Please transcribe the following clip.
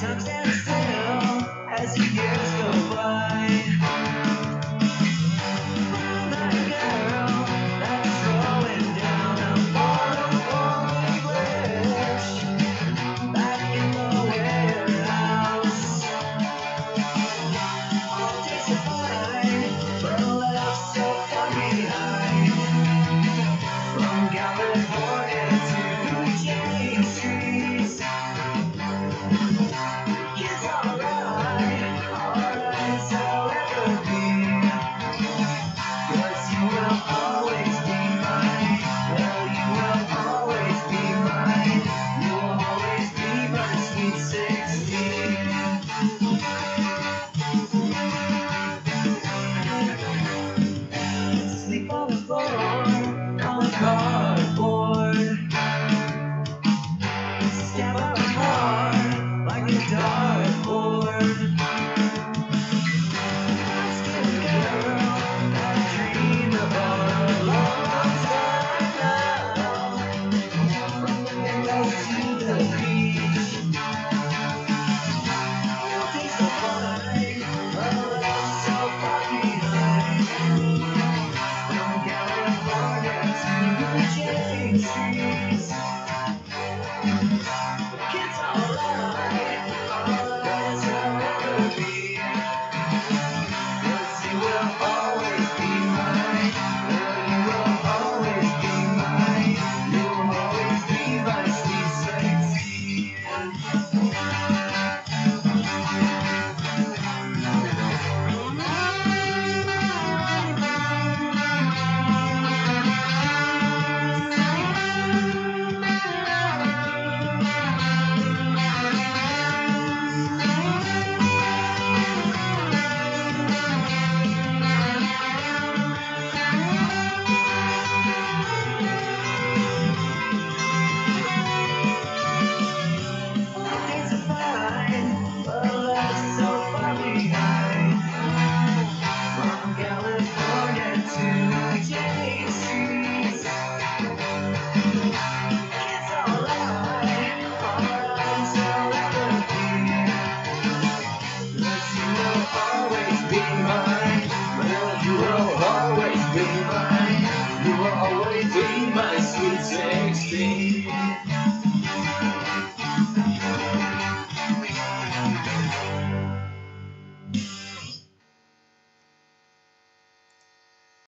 Sometimes there's a signal as you hear.